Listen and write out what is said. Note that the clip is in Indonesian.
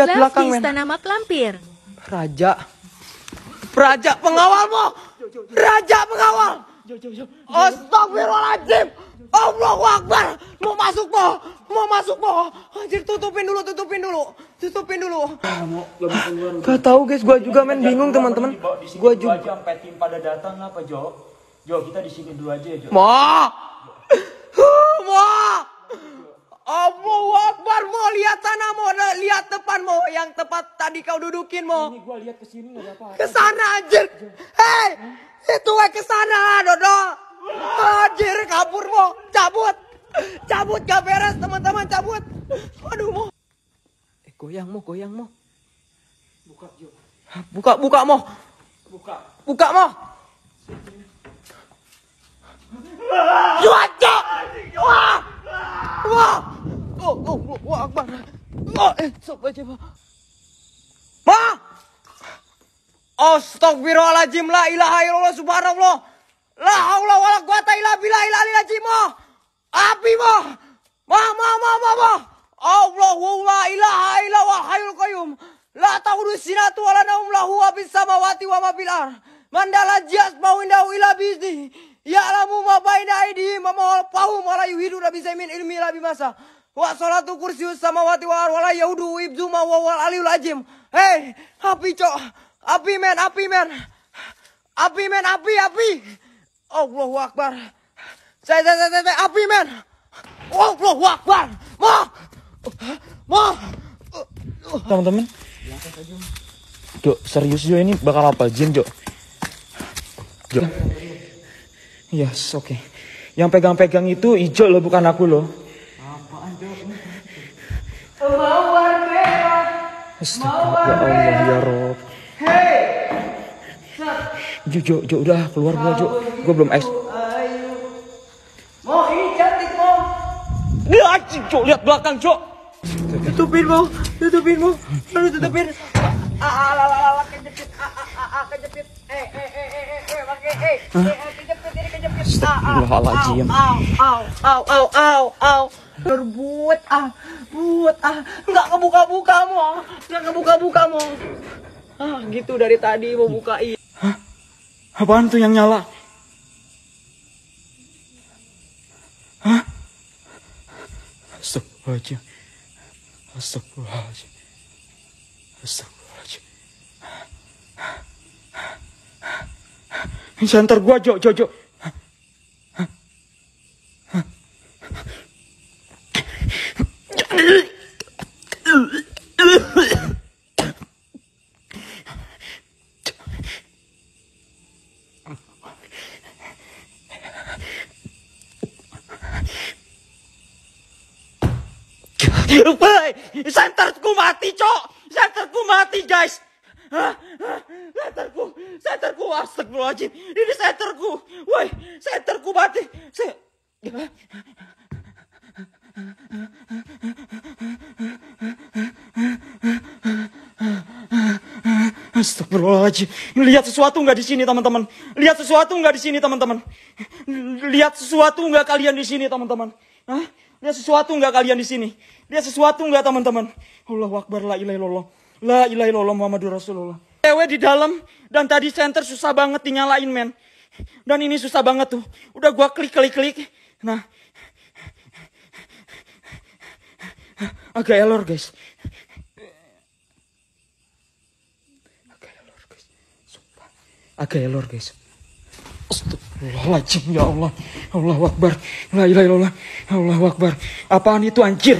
Lihat belakang, men. tanah mak lampir. Raja. Raja pengawalmu. Raja pengawal. Astagfirullahaladzim. Allahu Akbar. Mau masuk mo. Mau masuk mo. Anjir tutupin dulu, tutupin dulu. Tutupin dulu. Gak tahu guys, gua juga main bingung teman-teman. Gua juga. aja sampai tim pada datang apa Jo? Jo kita di sini dulu aja ya Jo. Mo. Mo. Allahu Akbar mo lihat sana mo lihat depan mo yang tepat tadi kau dudukin mo. Ini gua lihat ke sini ada apa. Ke sana anjir. Hei, itu we ke sana, Dodo. Anjir, kabur mo. Cabut. Cabut gak beres, teman-teman, cabut. Aduh, mo. Eh, goyang mo, goyang mo. Buka Jo. Buka, buka mo. Buka. Buka mo. Cuaca. Wah. Wah. Wah, akbar. Oh, eh, sok aja, Ma. Ma. Astagfirullahaladzim la ilaha illallah subhanallah. La haula wala quwata illa billah ila ilazim. Api mo. Ma ma ma ma ma. Allahu la ilaha illa wa hayyul qayyum. La ta'udu sinatu wala naum lahu wa bis samawati wa ma bil ard. Mandala jas mawindahu ila bizni. Ya'lamu ma baina aydihim wa ma fahum wa yuhidu bi min ilmi la bimasa. Wa salatu kursius samawati wa ard wa la yaudu ibzuma wa wal aliyul azim. Hei, api cok. Api men, api men. Api men, api, api. Allahu Akbar. Saya, saya, saya, saya, api men. Allahu Akbar. Ma. Ma. Teman-teman. Jo, serius Jo ini bakal apa jin Jo? Jo. Yes, oke. Yang pegang-pegang itu hijau loh, bukan aku loh. Astagfirullah ya Allah ya Rob. Jo, Jo, Jo, udah keluar gua Jo. Gua belum es. Ini cantik mo. Lihat Jo, lihat belakang Jo. Tutupin mo, tutupin mo. Lalu tutupin. Ah, ah, la, la, la, la, kejepit. Ah, ah, ah, kejepit. Eh, eh, eh, eh, eh, eh, pakai, eh, eh, eh, kejepit, ini kejepit. Ah, ah, Astagfirullahaladzim. Au, au, au, au, au, au. Berbuat ah, buat ah, nggak kebuka-buka mo, nggak kebuka-buka mo. Ah, gitu dari tadi mau bukain. Apaan tuh yang nyala? Hah? Astagfirullahaladzim. Astagfirullahaladzim. Astagfirullahaladzim. Ini center gua, Jo, Jo, Jo. Woi, senterku mati, Cok. Senterku mati, guys. Hah? Hah? Senterku, senterku, astagfirullahaladzim. Ini senterku. Woi, senterku mati. Se Astagfirullahaladzim. Lihat sesuatu nggak di sini, teman-teman? Lihat sesuatu nggak di sini, teman-teman? Lihat sesuatu nggak kalian di sini, teman-teman? Hah? Lihat sesuatu nggak kalian di sini? Lihat sesuatu nggak, teman-teman? Allahu Akbar, la ilaha illallah. La ilaha illallah Muhammadur Rasulullah. Cewek di dalam dan tadi center susah banget dinyalain, men. Dan ini susah banget tuh. Udah gua klik klik klik. Nah. Agak error, guys. Agak error, guys. Sumpah. Agak error, guys. Astagfirullahaladzim, ya Allah. Allahu Akbar. La ilaha illallah. Allahu Akbar. Apaan itu anjir?